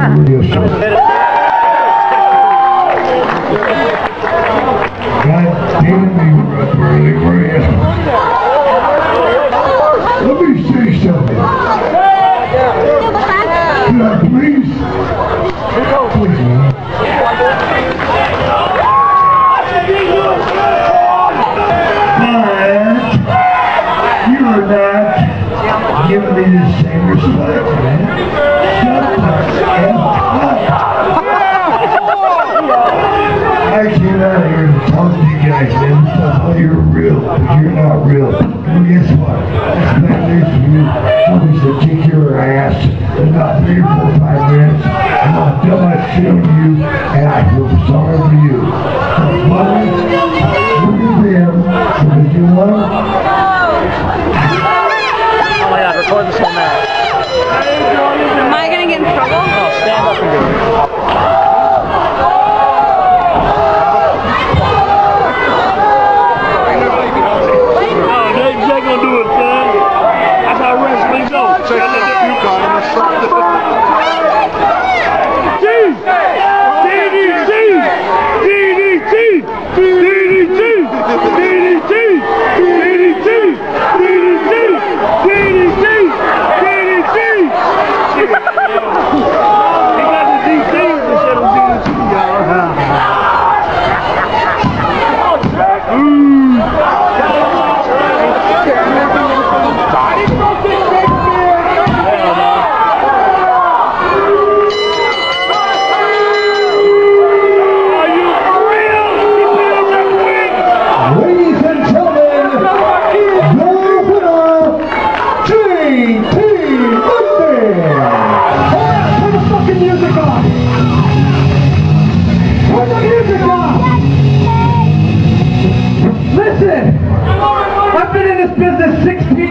God damn me, really, where is Let me say something. Could I please? But you are not giving me the same respect, Oh, not real. Well, guess what? That's bad news for you. Somebody should kick your ass in about three or four, five minutes. And I'll dumb my shit on you, and I feel sorry for you.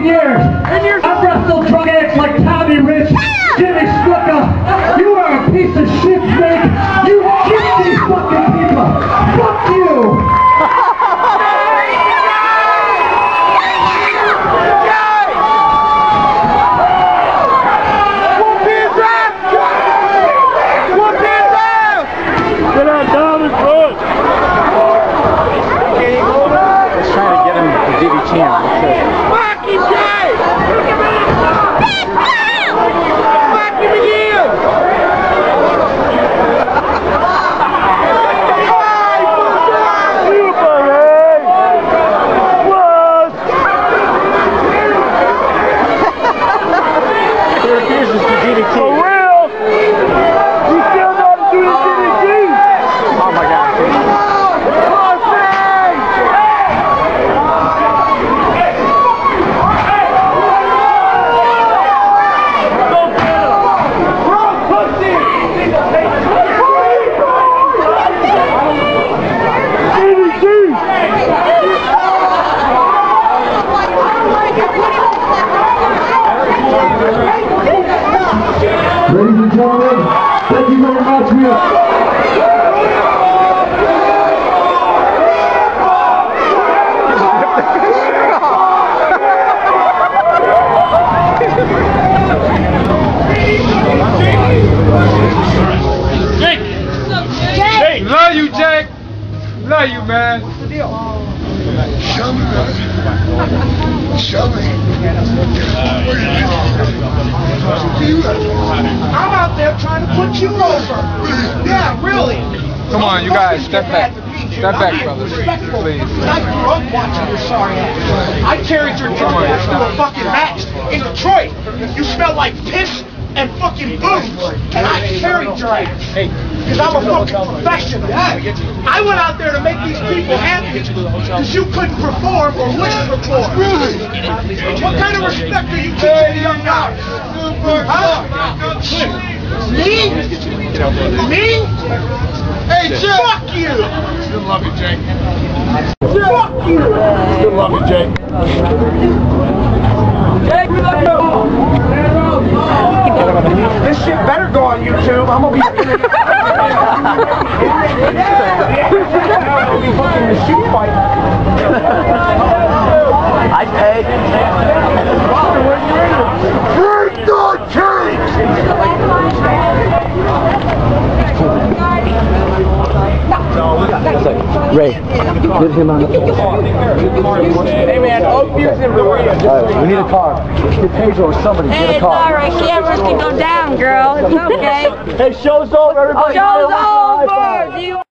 Business 16 years. I've wrestled drug addicts like Tommy Rich, Jimmy Snuka. You are a piece of shit, Snake. You kick these fucking people. Fuck you. Get out down and front. Just trying to get him to DDT him. That's it. He refuses to DDT. For real? You still know how to do the DDT? Oh my god. Ladies and gentlemen, thank you very much. We are Love you, Jake. Love you, man. Show me, Show. I'm out there trying to put you over. Yeah, really. Come on, you guys, step back. Step back, brothers. Please. I grew up watching your sorry ass. I carried your drug on, ass to a fucking match in Detroit. You smell like piss and fucking booze. And I carried your ass. Because I'm a fucking professional. I went out there to make these people happy because you couldn't perform or wouldn't perform. Really? What kind of respect are you teaching the young guys? Huh? Me? Me? Hey, Jake. Fuck you! Still love you, Jake. Fuck you! Still love you, Jake Jake. This shit better go on YouTube. I'm gonna be. I'm gonna be fucking the shoot fight. I pay. Ray, get him on the phone. Hey man, Oakview's in Berea. We need a car. Get Pedro or somebody. Hey, Get a it's car. alright. Cameras can go down, girl. It's okay. Hey, show's over. Everybody. Show's over. Do you